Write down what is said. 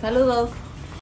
Saludos.